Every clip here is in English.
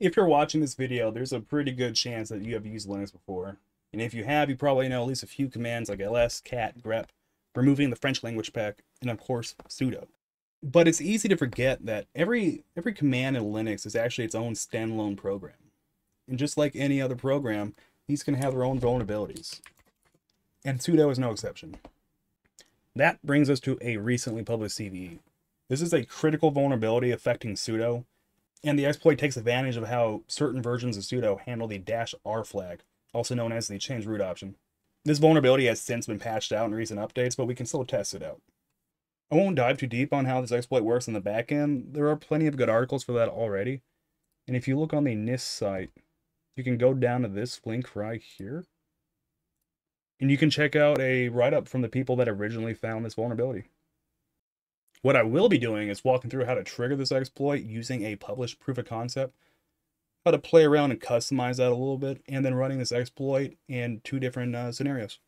If you're watching this video, there's a pretty good chance that you have used Linux before. And if you have, you probably know at least a few commands like ls, cat, grep, removing the French language pack, and of course, sudo. But it's easy to forget that every every command in Linux is actually its own standalone program. And just like any other program, these can have their own vulnerabilities. And sudo is no exception. That brings us to a recently published CVE. This is a critical vulnerability affecting sudo, and the exploit takes advantage of how certain versions of sudo handle the dash R flag, also known as the change root option. This vulnerability has since been patched out in recent updates, but we can still test it out. I won't dive too deep on how this exploit works in the backend. There are plenty of good articles for that already. And if you look on the NIST site, you can go down to this link right here. And you can check out a write-up from the people that originally found this vulnerability. What I will be doing is walking through how to trigger this exploit using a published proof of concept, how to play around and customize that a little bit, and then running this exploit in two different uh, scenarios.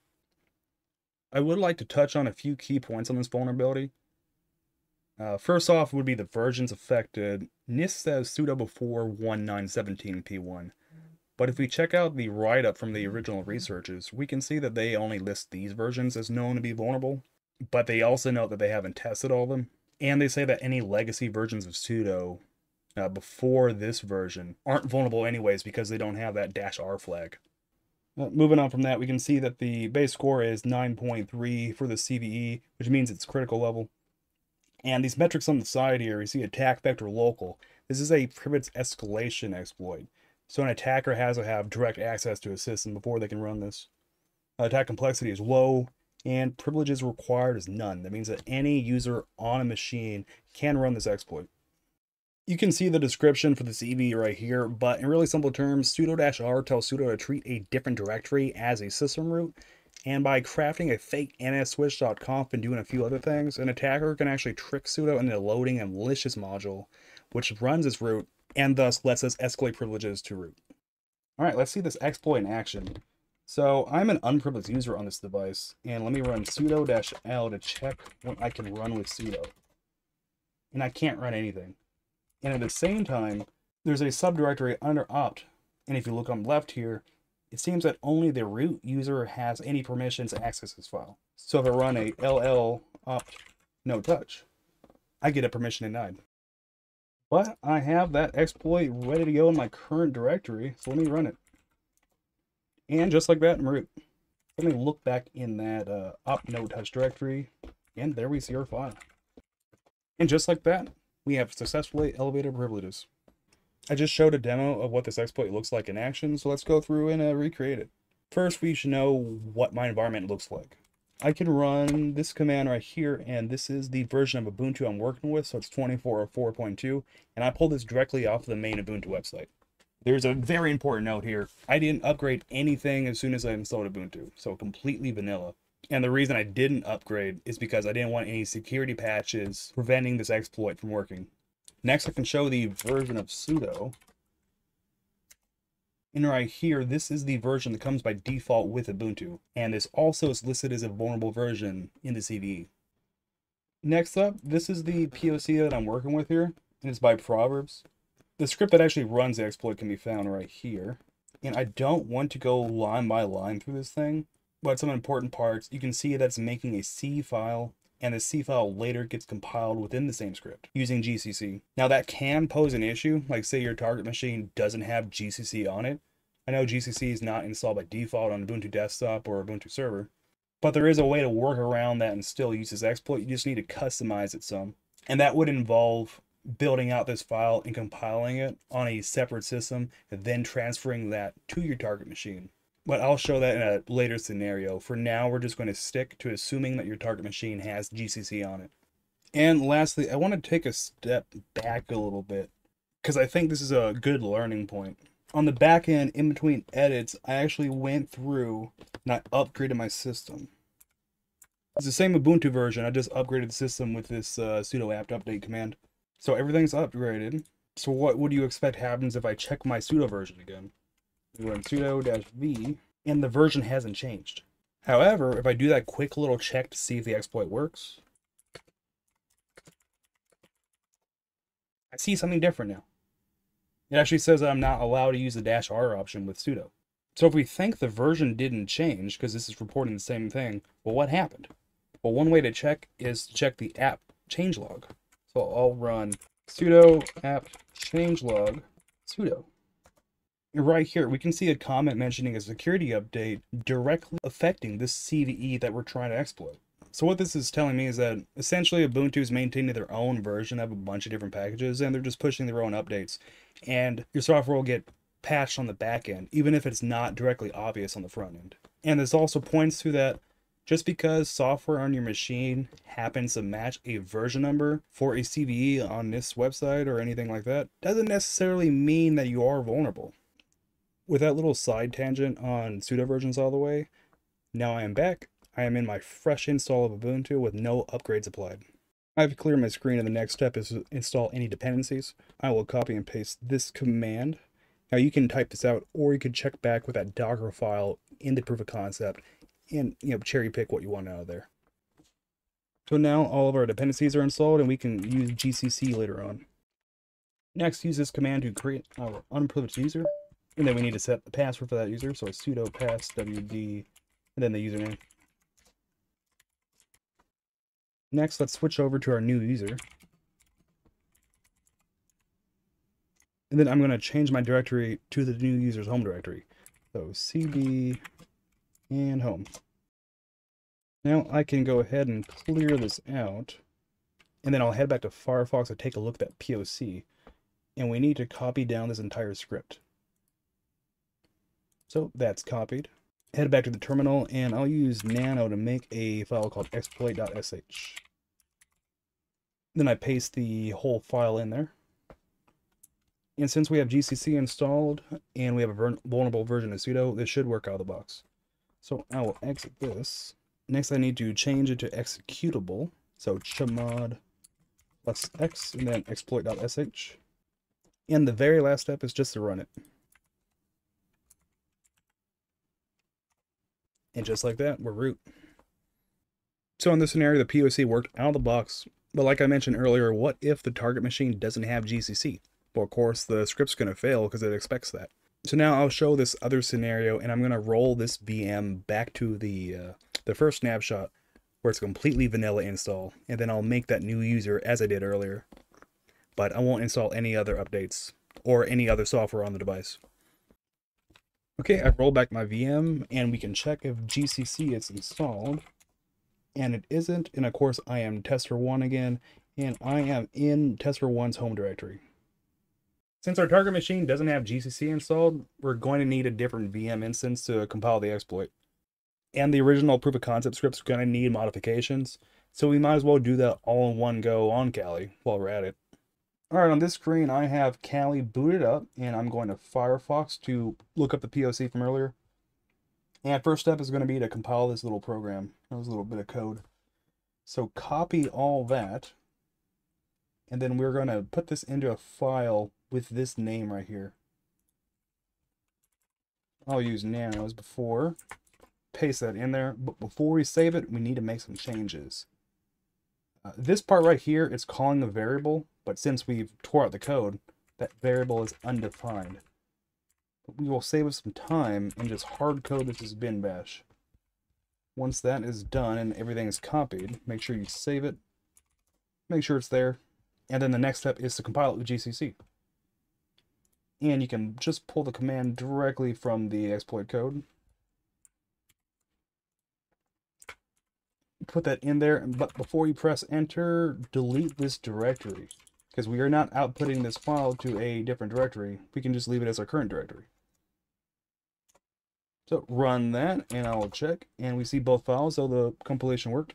I would like to touch on a few key points on this vulnerability. Uh, first off would be the versions affected. NIST says sudo before 1917p1. But if we check out the write-up from the original researchers, we can see that they only list these versions as known to be vulnerable, but they also note that they haven't tested all of them. And they say that any legacy versions of sudo uh, before this version aren't vulnerable anyways because they don't have that dash R flag. Uh, moving on from that, we can see that the base score is 9.3 for the CVE, which means it's critical level. And these metrics on the side here, you see attack vector local. This is a privilege escalation exploit. So an attacker has to have direct access to a system before they can run this. Uh, attack complexity is low, and privileges required is none. That means that any user on a machine can run this exploit. You can see the description for the CV right here, but in really simple terms, sudo-r tells sudo to treat a different directory as a system root, and by crafting a fake nsswitch.conf and doing a few other things, an attacker can actually trick sudo into loading a malicious module, which runs this root and thus lets us escalate privileges to root. All right, let's see this exploit in action. So I'm an unprivileged user on this device, and let me run sudo-l to check what I can run with sudo. And I can't run anything. And at the same time, there's a subdirectory under opt, and if you look on the left here, it seems that only the root user has any permissions to access this file. So if I run a ll opt no touch, I get a permission denied. But I have that exploit ready to go in my current directory, so let me run it. And just like that, I'm root. Let me look back in that uh, no touch directory, and there we see our file. And just like that, we have successfully elevated privileges. I just showed a demo of what this exploit looks like in action, so let's go through and uh, recreate it. First, we should know what my environment looks like. I can run this command right here, and this is the version of Ubuntu I'm working with, so it's 24.4.2, and I pulled this directly off the main Ubuntu website. There's a very important note here. I didn't upgrade anything as soon as I installed Ubuntu, so completely vanilla. And the reason I didn't upgrade is because I didn't want any security patches preventing this exploit from working. Next, I can show the version of sudo. And right here, this is the version that comes by default with Ubuntu. And this also is listed as a vulnerable version in the CVE. Next up, this is the POC that I'm working with here. And it's by Proverbs. The script that actually runs the exploit can be found right here. And I don't want to go line by line through this thing, but some important parts, you can see that's making a C file, and the C file later gets compiled within the same script using GCC. Now that can pose an issue, like say your target machine doesn't have GCC on it. I know GCC is not installed by default on Ubuntu desktop or Ubuntu server, but there is a way to work around that and still use this exploit. You just need to customize it some. And that would involve building out this file and compiling it on a separate system and then transferring that to your target machine. But I'll show that in a later scenario. For now, we're just going to stick to assuming that your target machine has GCC on it. And lastly, I want to take a step back a little bit because I think this is a good learning point. On the back end, in between edits, I actually went through and I upgraded my system. It's the same Ubuntu version, I just upgraded the system with this uh, sudo apt update command. So everything's upgraded. So what would you expect happens if I check my sudo version again? We run sudo-v, and the version hasn't changed. However, if I do that quick little check to see if the exploit works, I see something different now. It actually says that I'm not allowed to use the dash R option with sudo. So if we think the version didn't change, because this is reporting the same thing, well, what happened? Well, one way to check is to check the apt changelog. So I'll run sudo apt changelog sudo. Right here, we can see a comment mentioning a security update directly affecting this CVE that we're trying to exploit. So what this is telling me is that essentially Ubuntu is maintaining their own version of a bunch of different packages and they're just pushing their own updates. And your software will get patched on the back end, even if it's not directly obvious on the front end. And this also points to that just because software on your machine happens to match a version number for a CVE on this website or anything like that, doesn't necessarily mean that you are vulnerable. With that little side tangent on pseudo versions all the way, now I am back. I am in my fresh install of Ubuntu with no upgrades applied. I've cleared my screen and the next step is to install any dependencies. I will copy and paste this command. Now you can type this out or you can check back with that Docker file in the proof of concept and you know cherry pick what you want out of there. So now all of our dependencies are installed and we can use GCC later on. Next, use this command to create our unprivileged user. And then we need to set the password for that user. So it's sudo pass wd and then the username. Next, let's switch over to our new user. And then I'm going to change my directory to the new user's home directory. So cd and home. Now I can go ahead and clear this out. And then I'll head back to Firefox and take a look at that POC. And we need to copy down this entire script. So that's copied. Head back to the terminal and I'll use nano to make a file called exploit.sh. Then I paste the whole file in there. And since we have GCC installed and we have a vulnerable version of sudo, this should work out of the box. So I will exit this. Next I need to change it to executable. So chmod plus x and then exploit.sh. And the very last step is just to run it. And just like that, we're root. So in this scenario, the POC worked out of the box. But like I mentioned earlier, what if the target machine doesn't have GCC? Well, of course, the script's going to fail because it expects that. So now I'll show this other scenario and I'm going to roll this VM back to the, uh, the first snapshot where it's completely vanilla install. And then I'll make that new user as I did earlier. But I won't install any other updates or any other software on the device. Okay, I've rolled back my VM and we can check if GCC is installed. And it isn't. And of course I am tester1 again. And I am in tester1's home directory. Since our target machine doesn't have GCC installed, we're going to need a different VM instance to compile the exploit. And the original proof of concept script's going to need modifications, so we might as well do that all in one go on Kali while we're at it. Alright, on this screen I have Kali booted up, and I'm going to Firefox to look up the POC from earlier. And first step is going to be to compile this little program. A little bit of code. So copy all that, and then we're going to put this into a file with this name right here. I'll use nano as before. Paste that in there. But before we save it, we need to make some changes. Uh, this part right here is calling a variable, but since we've tore out the code, that variable is undefined. But we will save us some time and just hard code this as bin bash. Once that is done and everything is copied, make sure you save it, make sure it's there, and then the next step is to compile it with GCC and you can just pull the command directly from the exploit code. Put that in there, but before you press enter, delete this directory. Because we are not outputting this file to a different directory. We can just leave it as our current directory. So run that, and I'll check, and we see both files, so the compilation worked.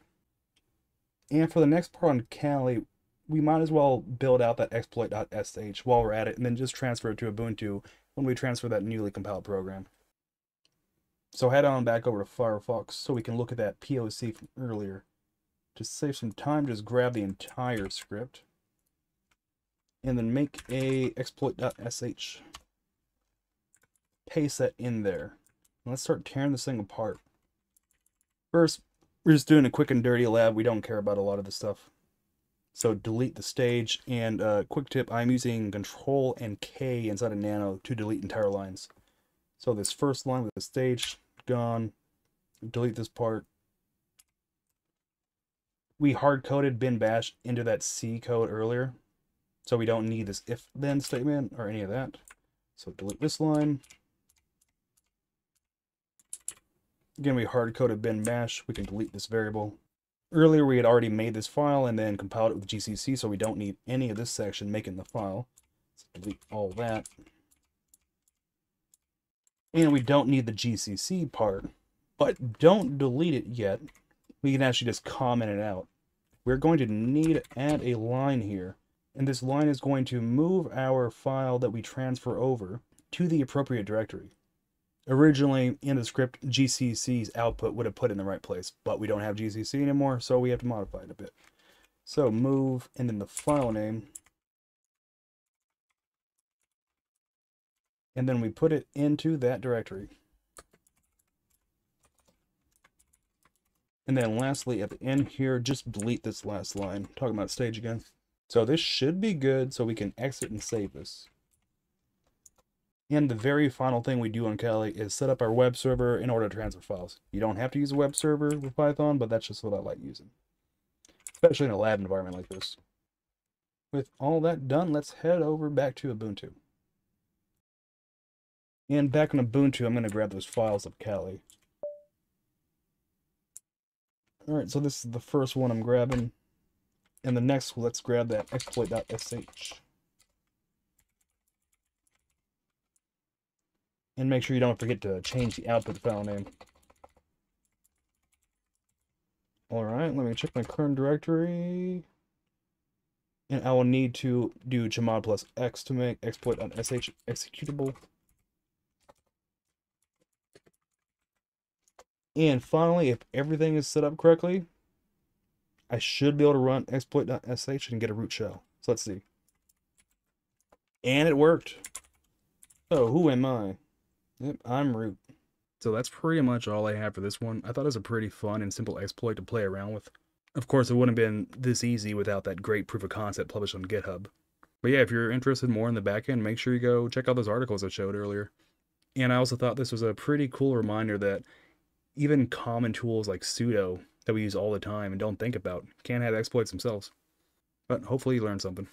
And for the next part on Kali, we might as well build out that exploit.sh while we're at it and then just transfer it to Ubuntu when we transfer that newly compiled program. So head on back over to Firefox so we can look at that POC from earlier. To save some time, just grab the entire script and then make a exploit.sh. Paste that in there. Let's start tearing this thing apart. First, we're just doing a quick and dirty lab. We don't care about a lot of this stuff. So delete the stage, and uh, quick tip, I'm using Control and K inside of Nano to delete entire lines. So this first line with the stage gone, delete this part. We hard-coded bin bash into that C code earlier, so we don't need this if-then statement or any of that. So delete this line. Again, we hard-coded bin bash. We can delete this variable. Earlier, we had already made this file and then compiled it with GCC, so we don't need any of this section making the file. So delete all that. And we don't need the GCC part, but don't delete it yet. We can actually just comment it out. We're going to need to add a line here, and this line is going to move our file that we transfer over to the appropriate directory. Originally, in the script, GCC's output would have put in the right place, but we don't have GCC anymore, so we have to modify it a bit. So move, and then the file name. And then we put it into that directory. And then lastly, at the end here, just delete this last line. Talking about stage again. So this should be good, so we can exit and save this. And the very final thing we do on Kali is set up our web server in order to transfer files. You don't have to use a web server with Python, but that's just what I like using. Especially in a lab environment like this. With all that done, let's head over back to Ubuntu. And back on Ubuntu, I'm going to grab those files of Kali. Alright, so this is the first one I'm grabbing. And the next, let's grab that exploit.sh. And make sure you don't forget to change the output file name. Alright, let me check my current directory. And I will need to do chmod plus x to make exploit.sh executable. And finally, if everything is set up correctly, I should be able to run exploit.sh and get a root shell. So let's see. And it worked. Oh, who am I? Yep, I'm root. So that's pretty much all I have for this one. I thought it was a pretty fun and simple exploit to play around with. Of course, it wouldn't have been this easy without that great proof of concept published on GitHub. But yeah, if you're interested more in the backend, make sure you go check out those articles I showed earlier. And I also thought this was a pretty cool reminder that even common tools like sudo that we use all the time and don't think about can have exploits themselves. But hopefully you learned something.